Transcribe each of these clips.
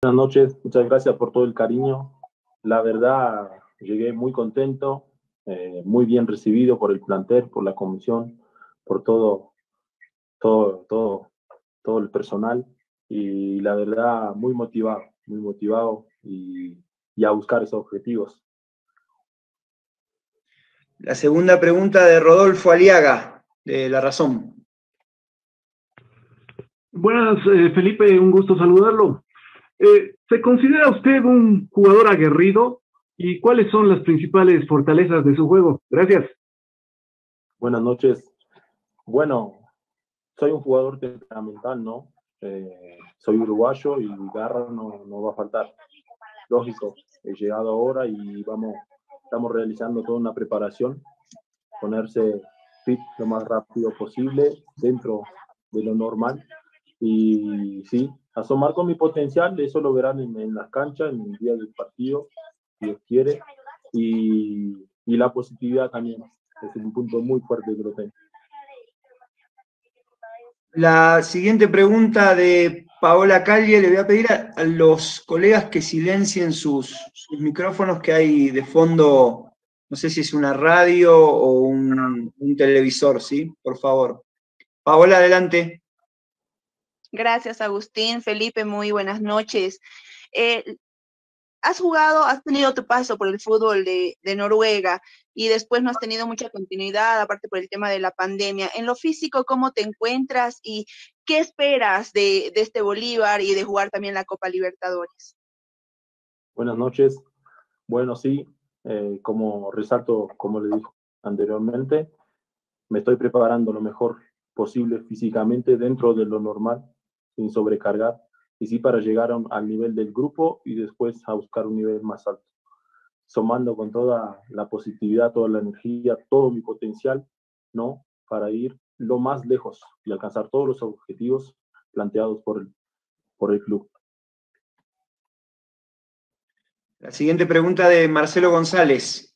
Buenas noches, muchas gracias por todo el cariño. La verdad, llegué muy contento, eh, muy bien recibido por el plantel, por la comisión, por todo, todo, todo, todo el personal y la verdad muy motivado, muy motivado y, y a buscar esos objetivos. La segunda pregunta de Rodolfo Aliaga, de La Razón. Buenas, eh, Felipe, un gusto saludarlo. Eh, ¿Se considera usted un jugador aguerrido? ¿Y cuáles son las principales fortalezas de su juego? Gracias. Buenas noches. Bueno, soy un jugador temperamental, ¿no? Eh, soy uruguayo y garra no, no va a faltar. Lógico, he llegado ahora y vamos, estamos realizando toda una preparación, ponerse fit lo más rápido posible dentro de lo normal y sí, asomar con mi potencial, eso lo verán en, las canchas, en el día del partido, si Dios quiere, y, y, la positividad también, es un punto muy fuerte que lo tengo. La siguiente pregunta de Paola Calle, le voy a pedir a, los colegas que silencien sus, sus, micrófonos que hay de fondo, no sé si es una radio o un, un televisor, ¿sí? Por favor. Paola, adelante. Gracias, Agustín. Felipe, muy buenas noches. Eh, has jugado, has tenido tu paso por el fútbol de, Noruega y después no has tenido mucha continuidad, aparte por el tema de la pandemia. En lo físico, ¿cómo te encuentras y qué esperas de, de este Bolívar y de jugar también la Copa Libertadores? Buenas noches. Bueno, sí, eh, como resalto, como le dije anteriormente, me estoy preparando lo mejor posible físicamente dentro de lo normal sin sobrecargar, y sí para llegar a, al nivel del grupo y después a buscar un nivel más alto, sumando con toda la positividad, toda la energía, todo mi potencial, ¿no? Para ir lo más lejos y alcanzar todos los objetivos planteados por el, por el club. La siguiente pregunta de Marcelo González.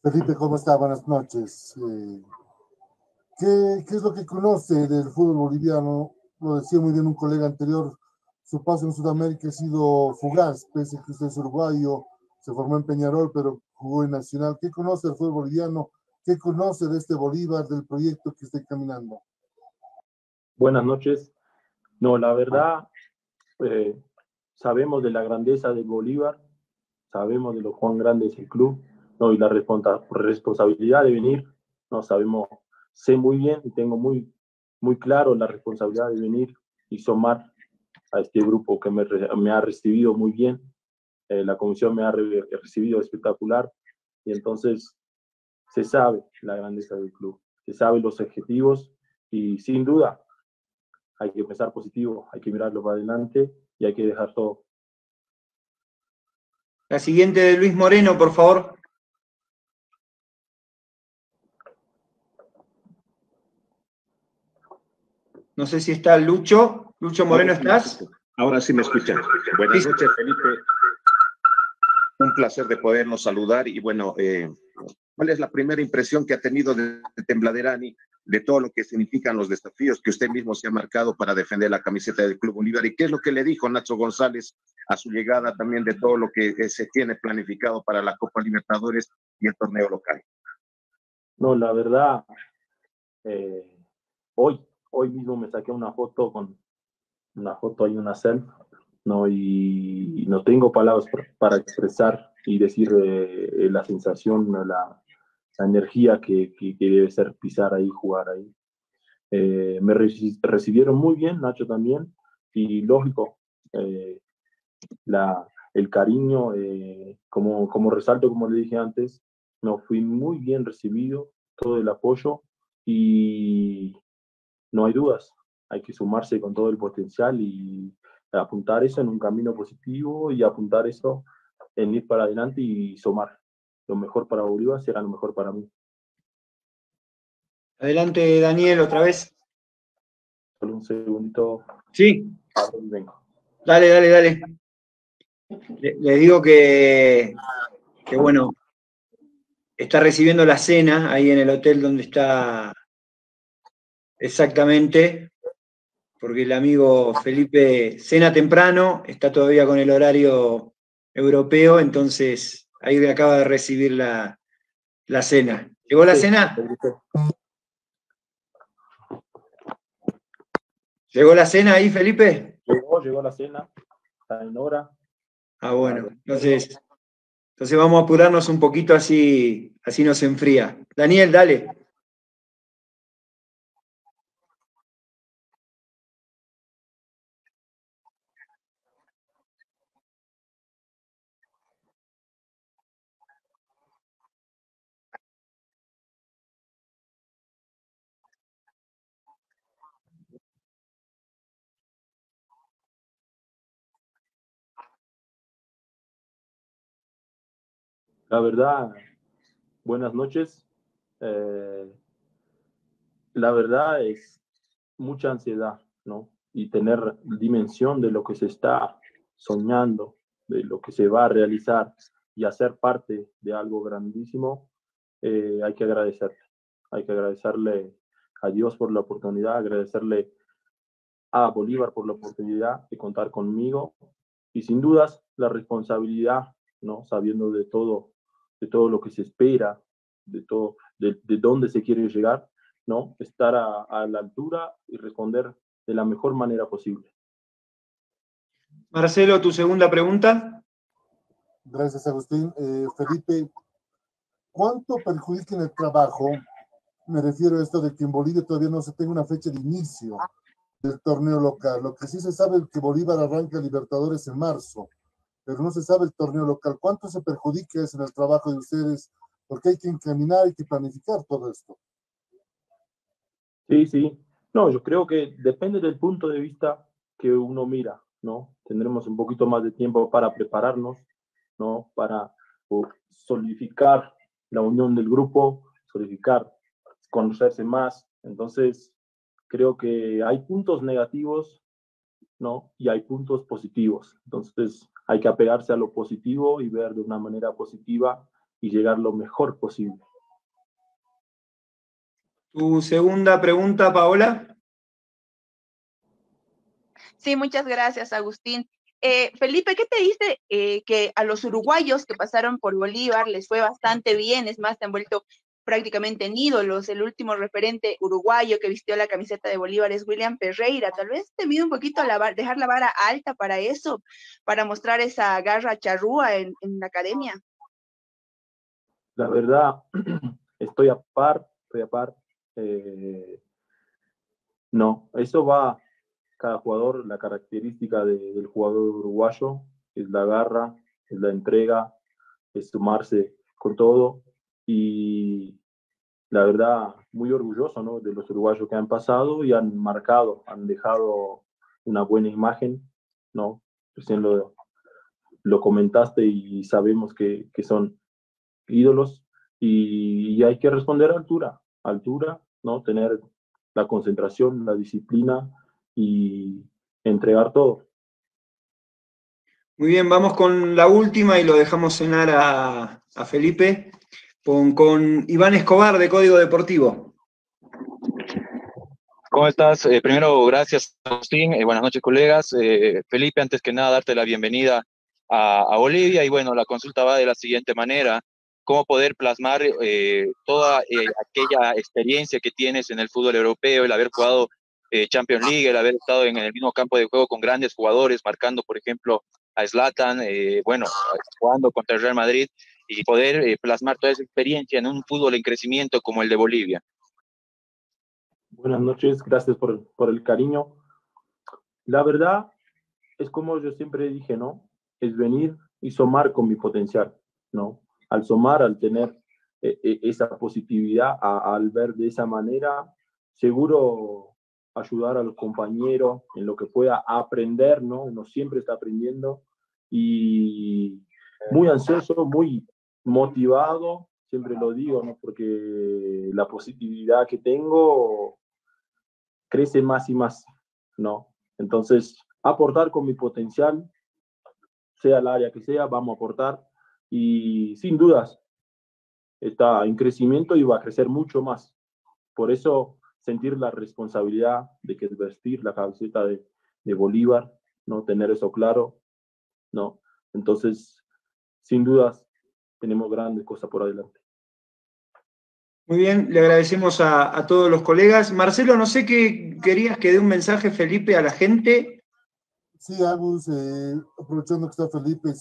Felipe, ¿cómo está? Buenas noches. Eh, ¿Qué, ¿Qué, es lo que conoce del fútbol boliviano? Lo decía muy bien un colega anterior, su paso en Sudamérica ha sido fugaz, pese a que usted es uruguayo, se formó en Peñarol, pero jugó en Nacional. ¿Qué conoce del fútbol boliviano? ¿Qué conoce de este Bolívar, del proyecto que está caminando? Buenas noches. No, la verdad, eh, sabemos de la grandeza del Bolívar, sabemos de lo cuán grande es el club, no, y la responsabilidad de venir, no sabemos sé muy bien y tengo muy, muy claro la responsabilidad de venir y sumar a este grupo que me, ha recibido muy bien. Eh, la comisión me ha re recibido espectacular y entonces se sabe la grandeza del club, se sabe los objetivos y sin duda hay que empezar positivo, hay que mirarlo para adelante y hay que dejar todo. La siguiente de Luis Moreno, por favor. No sé si está Lucho. Lucho Moreno, ¿estás? Ahora sí me escuchan. Buenas noches, Felipe. Un placer de podernos saludar y bueno, eh, ¿cuál es la primera impresión que ha tenido de Tembladerani de todo lo que significan los desafíos que usted mismo se ha marcado para defender la camiseta del Club Bolívar? ¿Y qué es lo que le dijo Nacho González a su llegada también de todo lo que se tiene planificado para la Copa Libertadores y el torneo local? No, la verdad, eh, hoy hoy mismo me saqué una foto con una foto y una selfie, ¿no? Y, no tengo palabras para expresar y decir eh, la sensación, la, la energía que, que, que, debe ser pisar ahí, jugar ahí. Eh, me recibieron muy bien, Nacho también, y lógico, eh, la, el cariño, eh, como, como resalto, como le dije antes, no fui muy bien recibido, todo el apoyo y, no hay dudas, hay que sumarse con todo el potencial y apuntar eso en un camino positivo y apuntar eso en ir para adelante y sumar. Lo mejor para Bolívar será lo mejor para mí. Adelante, Daniel, otra vez. Solo un segundito. Sí. Dale, dale, dale. Le, le digo que, que, bueno, está recibiendo la cena ahí en el hotel donde está Exactamente, porque el amigo Felipe cena temprano, está todavía con el horario europeo, entonces ahí acaba de recibir la, cena. ¿Llegó la cena? ¿Llegó la cena ahí, Felipe? Llegó, llegó la cena, está en hora. Ah, bueno, entonces, entonces vamos a apurarnos un poquito así, así nos enfría. Daniel, dale. La verdad, buenas noches. Eh, la verdad es mucha ansiedad, ¿no? Y tener dimensión de lo que se está soñando, de lo que se va a realizar y hacer parte de algo grandísimo, eh, hay que agradecerle. Hay que agradecerle a Dios por la oportunidad, agradecerle a Bolívar por la oportunidad de contar conmigo y sin dudas la responsabilidad, ¿no? Sabiendo de todo de todo lo que se espera, de todo, de, dónde se quiere llegar, ¿no? Estar a, la altura y responder de la mejor manera posible. Marcelo, tu segunda pregunta. Gracias, Agustín. Eh, Felipe, ¿cuánto perjudica en el trabajo? Me refiero a esto de que en Bolivia todavía no se tenga una fecha de inicio del torneo local. Lo que sí se sabe es que Bolívar arranca Libertadores en marzo pero no se sabe el torneo local. ¿Cuánto se perjudica eso en el trabajo de ustedes? Porque hay que encaminar, hay que planificar todo esto. Sí, sí. No, yo creo que depende del punto de vista que uno mira, ¿no? Tendremos un poquito más de tiempo para prepararnos, ¿no? Para solidificar la unión del grupo, solidificar, conocerse más. Entonces, creo que hay puntos negativos, ¿no? Y hay puntos positivos. Entonces, hay que apegarse a lo positivo y ver de una manera positiva y llegar lo mejor posible. Tu segunda pregunta, Paola. Sí, muchas gracias, Agustín. Eh, Felipe, ¿qué te dice eh, que a los uruguayos que pasaron por Bolívar les fue bastante bien? Es más, te han vuelto prácticamente en ídolos. El último referente uruguayo que vistió la camiseta de Bolívar es William Ferreira. Tal vez te mide un poquito la dejar la vara alta para eso, para mostrar esa garra charrúa en, la academia. La verdad, estoy a par, estoy a par. Eh, no, eso va cada jugador, la característica del jugador uruguayo es la garra, es la entrega, es sumarse con todo y la verdad muy orgulloso ¿no? de los uruguayos que han pasado y han marcado, han dejado una buena imagen, ¿no? Recién lo, lo comentaste y sabemos que, que son ídolos y, hay que responder a altura, altura, ¿no? Tener la concentración, la disciplina y entregar todo. Muy bien, vamos con la última y lo dejamos cenar a, a Felipe con, Iván Escobar de Código Deportivo. ¿Cómo estás? Eh, primero, gracias, Agustín. Eh, buenas noches, colegas. Eh, Felipe, antes que nada, darte la bienvenida a, Bolivia. Y bueno, la consulta va de la siguiente manera. ¿Cómo poder plasmar toda aquella experiencia que tienes en el fútbol europeo, el haber jugado Champions League, el haber estado en el mismo campo de juego con grandes jugadores, marcando, por ejemplo, a Zlatan, bueno, jugando contra el Real Madrid y poder eh, plasmar toda esa experiencia en un fútbol en crecimiento como el de Bolivia. Buenas noches, gracias por, por el cariño. La verdad es como yo siempre dije, ¿no? Es venir y somar con mi potencial, ¿no? Al somar, al tener eh, eh, esa positividad, al ver de esa manera, seguro ayudar a los compañeros en lo que pueda aprender, ¿no? Uno siempre está aprendiendo y muy ansioso, muy motivado, siempre lo digo, ¿no? porque la positividad que tengo crece más y más, ¿no? Entonces, aportar con mi potencial, sea el área que sea, vamos a aportar y sin dudas está en crecimiento y va a crecer mucho más. Por eso sentir la responsabilidad de que es vestir la camiseta de, de Bolívar, ¿no? Tener eso claro, ¿no? Entonces, sin dudas, tenemos grandes cosas por adelante. Muy bien, le agradecemos a, todos los colegas. Marcelo, no sé qué querías que dé un mensaje, Felipe, a la gente. Sí, Agus, eh, aprovechando que está Felipe,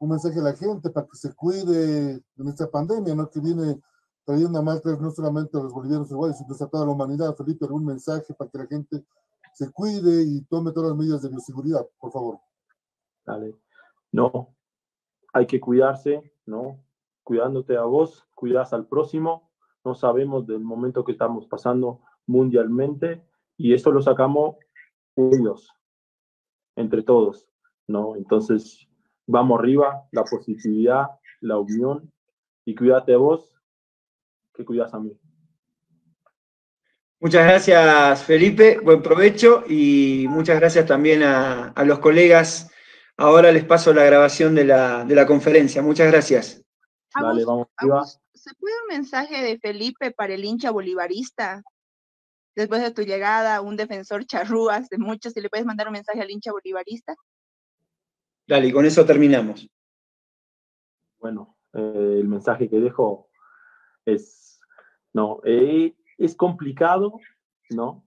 un mensaje a la gente para que se cuide en esta pandemia, ¿no? Que viene trayendo a mal no solamente a los bolivianos iguales, sino a toda la humanidad. Felipe, algún mensaje para que la gente se cuide y tome todas las medidas de bioseguridad, por favor. Dale. No, hay que cuidarse, ¿no? Cuidándote a vos, cuidas al próximo. No sabemos del momento que estamos pasando mundialmente y esto lo sacamos unidos, entre todos, ¿no? Entonces, vamos arriba, la positividad, la unión y cuídate vos, que cuidas a mí. Muchas gracias, Felipe. Buen provecho y muchas gracias también a, los colegas. Ahora les paso la grabación de la, conferencia. Muchas gracias. Vale, vamos ¿Se puede un mensaje de Felipe para el hincha bolivarista? Después de tu llegada, un defensor charrúas de muchos, si le puedes mandar un mensaje al hincha bolivarista. Dale, y con eso terminamos. Bueno, eh, el mensaje que dejo es, no, eh, es complicado, ¿no?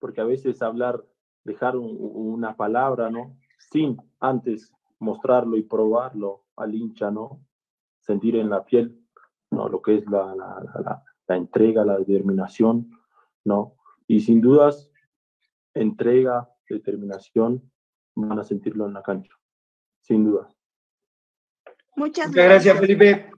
Porque a veces hablar, dejar una palabra, ¿no? Sin antes mostrarlo y probarlo al hincha, ¿no? Sentir en la piel, ¿no? Lo que es la, la, la entrega, la determinación, ¿no? Y sin dudas, entrega, determinación, van a sentirlo en la cancha, sin dudas. Muchas, gracias, Felipe.